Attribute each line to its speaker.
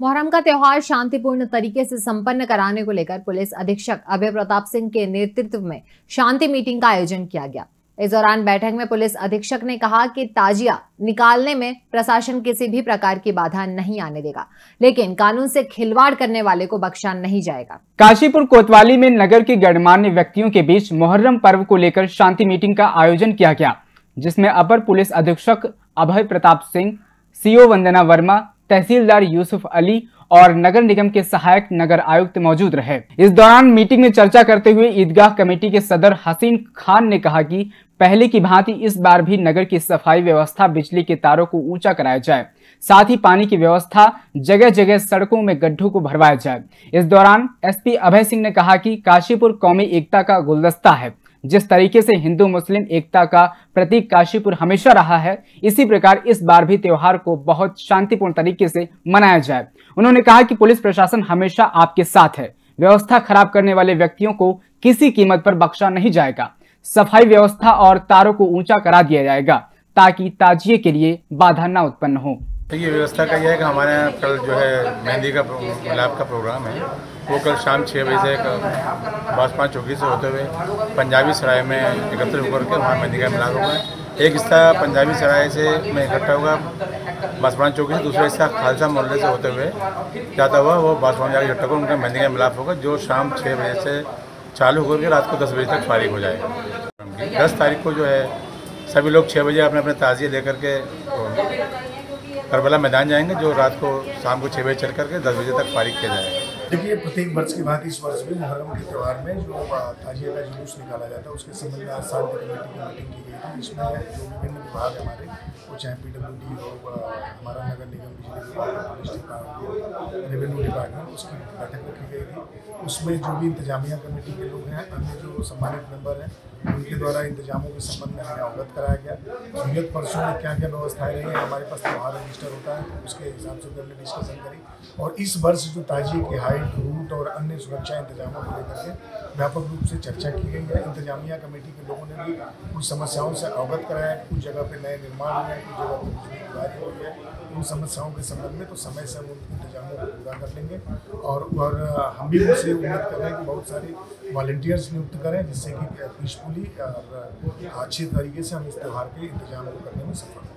Speaker 1: मुहर्रम का त्यौहार शांतिपूर्ण तरीके से संपन्न कराने को लेकर पुलिस अधीक्षक अभय प्रताप सिंह के नेतृत्व में शांति मीटिंग का आयोजन किया गया। इस दौरान बैठक में पुलिस अधीक्षक ने कहा कि ताजिया निकालने में प्रशासन किसी भी प्रकार की बाधा नहीं आने देगा, लेकिन कानून से खिलवाड़ करने वाले को बख्शा नहीं जाएगा।
Speaker 2: काशीपुर कोतवाली में नगर के गणमान्य व्यक्तियों के बीच मुहर्रम पर्व को लेकर शांति मीटिंग का आयोजन किया गया, जिसमें अपर पुलिस अधीक्षक अभय प्रताप सिंह, सीओ वंदना वर्मा तहसीलदार यूसुफ अली और नगर निगम के सहायक नगर आयुक्त मौजूद रहे। इस दौरान मीटिंग में चर्चा करते हुए ईदगाह कमेटी के सदर हसीन खान ने कहा कि पहले की भांति इस बार भी नगर की सफ़ाई व्यवस्था, बिजली के तारों को ऊँचा कराया जाए। साथ ही पानी की व्यवस्था जगह जगह सड़कों में गड्ढों को भरवाया जाए। इस दौरान एसपी अभय सिंह ने कहा कि काशीपुर कौमी एकता का गुलदस्ता है। जिस तरीके से हिंदू, मुस्लिम, एकता का प्रतीक काशीपुर हमेशा रहा है, इसी प्रकार इस बार भी त्यौहार को बहुत शांतिपूर्ण तरीके से मनाया जाए। उन्होंने कहा कि पुलिस प्रशासन हमेशा आपके साथ है। व्यवस्था खराब करने वाले व्यक्तियों को किसी कीमत पर बख्शा नहीं जाएगा। सफ़ाई व्यवस्था और तारों को ऊँचा करा दिया जाएगा, ताकि ताजिए के लिए बाधा न उत्पन्न हो।
Speaker 3: ये व्यवस्था का यह है कि हमारे यहाँ कल जो है मेहंदी का मिलाप का प्रोग्राम है। वो कल शाम छः बजे से बासपान चौकी से होते हुए पंजाबी सराय में एकत्रित होकर के वहाँ मेहंदी का मिलाप होगा। एक हिस्सा पंजाबी सराय से में इकट्ठा होगा बासपान चौकी से दूसरा हिस्सा खालसा मोहल्ले से होते हुए जाता हुआ वो बासपान जाकर इकट्ठा होकर उनका मेहंदी का मिलाप होगा, जो शाम छः बजे से चालू होकर के रात को दस बजे तक फारिग हो जाएगा। दस तारीख को जो है, सभी लोग छः बजे अपने अपने ताज़िए लेकर के करबला मैदान जाएँगे, जो रात को शाम को छः बजे चल करके दस बजे तक फारिग किया जाएगा।
Speaker 4: देखिए, प्रत्येक वर्ष की बात इस वर्ष भी मुहर्रम के त्यौहार में जो ताजिया का जुलूस निकाला जाता है, उसके संबंध में आज शांति कमेटी की मीटिंग की गई थी इसमें जो विभिन्न विभाग हमारे, वो चाहे पी डब्ल्यू डी हो हमारा नगर निगम, बिजली विभाग, पुलिस डिपार्टमेंट रेवेन्यू डिपार्टमेंट उसकी बैठक रखी गई थी। उसमें जो भी इंतजामिया कमेटी के लोग हैं, अन्य जो सम्मानित मेंबर हैं, उनके द्वारा इंतजामों के संबंध में हमें अवगत कराया गया। विगत परसों में क्या क्या व्यवस्थाएँ रही हैं, हमारे पास त्यौहार रजिस्टर होता है, उसके हिसाब से डिस्कशन करी। और इस वर्ष जो ताजिए की हाइट रूट और अन्य सुरक्षा इंतजामों को लेकर के व्यापक रूप से चर्चा की गई है। इंतजामिया कमेटी के लोगों ने भी कुछ समस्याओं से अवगत कराया है। कुछ जगह पे नए निर्माण हुए हैं, कुछ जगह पर बिजली हुई है। उन समस्याओं के संबंध में तो समय से हम उन इंतजामों को पूरा कर लेंगे। और और हम भी उनसे उम्मीद कर रहे हैं कि बहुत सारे वॉल्टियर्स नियुक्त करें, जिससे कि पीसफुली और अच्छी तरीके से हम इस त्यौहार के इंतज़ाम को करने में सफल हों।